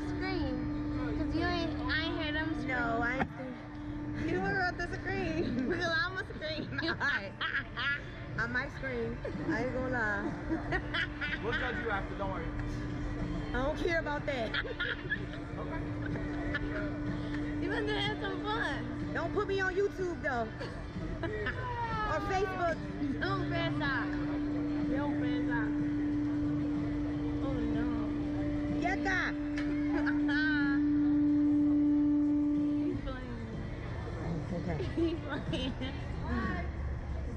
gonna scream. Cause you ain't, I ain't hear them scream. No, I ain't. You were about to scream. Because I'ma scream. Alright. I might scream. I ain't gonna lie. We'll judge you after, don't worry. I don't care about that. you better have some fun. Don't put me on YouTube though. or Facebook. Don't pass out. Don't pass out. Oh no. Yeka. He's Okay. Playing.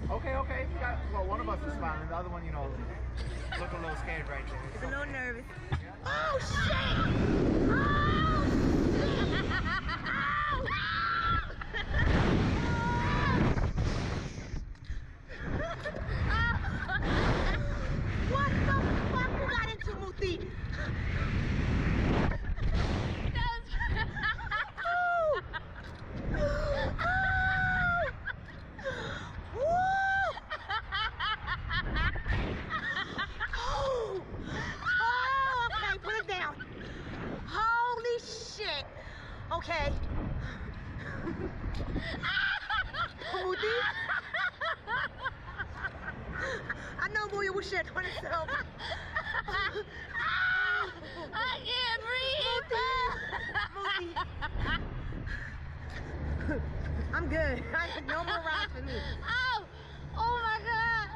Okay, okay. We got, well, one of us is smiling. The other one, you know, look a little scared right there. It's a little nervous. Oh shit! What the fuck you got into, Muthi? Oh, okay, put it down. Holy shit. Okay. Muthi? I know Muya was shit on himself. I can't breathe. I'm good. I, no more rides for me. oh, oh my god.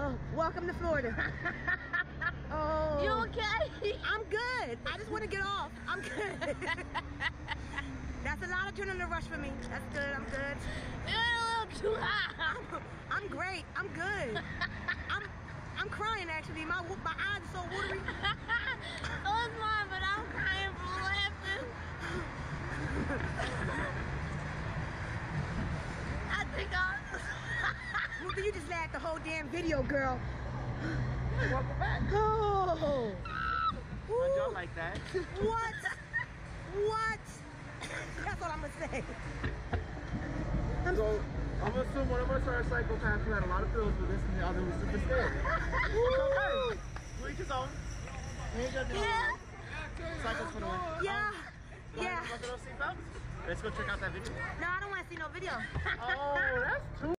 Oh, welcome to Florida. Oh. You okay? I'm good. I just want to get off. I'm good. That's a lot of adrenaline rush for me. That's good. I'm good. You're a little too high. I'm, I'm great. I'm good. I'm I'm crying actually. My my eyes are so watery. so is mine, but I'm crying from laughing. I think I. Ruthie, you just laughed the whole damn video, girl. Welcome back. Oh. I Ooh. don't like that. What? What? That's what I'm gonna say. So, I'm gonna assume one of us are a psychopath who had a lot of pills with this and the other was super scared. Okay. To each his own. We ain't gonna do Yeah. For the win. Yeah. Wanna Yeah. Look at those seatbelts. Let's go check out that video. No, I don't want to see no video. Oh, that's too